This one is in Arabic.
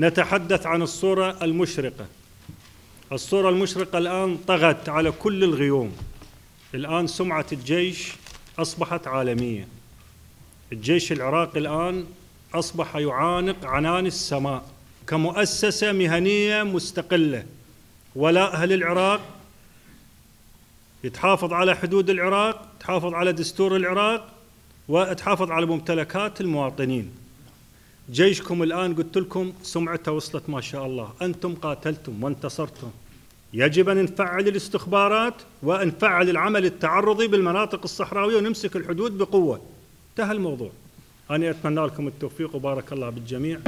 نتحدث عن الصورة المشرقة. الصورة المشرقة الآن طغت على كل الغيوم. الآن سمعة الجيش أصبحت عالمية. الجيش العراقي الآن أصبح يعانق عنان السماء كمؤسسة مهنية مستقلة. ولاءها للعراق يتحافظ على حدود العراق تحافظ على دستور العراق وتحافظ على ممتلكات المواطنين. جيشكم الآن قلت لكم سمعته وصلت ما شاء الله. أنتم قاتلتم وانتصرتم. يجب أن نفعل الاستخبارات ونفعل العمل التعرضي بالمناطق الصحراوية ونمسك الحدود بقوة. انتهى الموضوع. أنا أتمنى لكم التوفيق وبارك الله بالجميع.